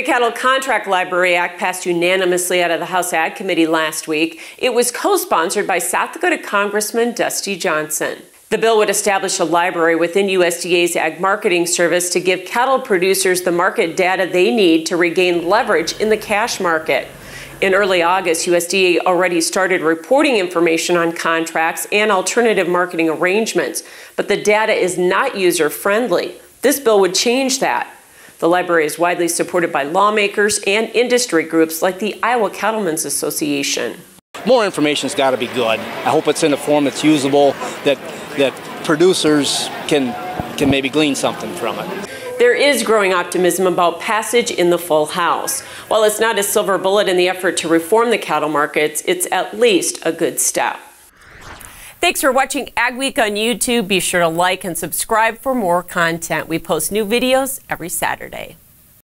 The Cattle Contract Library Act passed unanimously out of the House Ag Committee last week. It was co sponsored by South Dakota Congressman Dusty Johnson. The bill would establish a library within USDA's ag marketing service to give cattle producers the market data they need to regain leverage in the cash market. In early August, USDA already started reporting information on contracts and alternative marketing arrangements, but the data is not user friendly. This bill would change that. The library is widely supported by lawmakers and industry groups like the Iowa Cattlemen's Association. More information's got to be good. I hope it's in a form that's usable, that that producers can can maybe glean something from it. There is growing optimism about passage in the full House. While it's not a silver bullet in the effort to reform the cattle markets, it's at least a good step. Thanks for watching Ag Week on YouTube. Be sure to like and subscribe for more content. We post new videos every Saturday.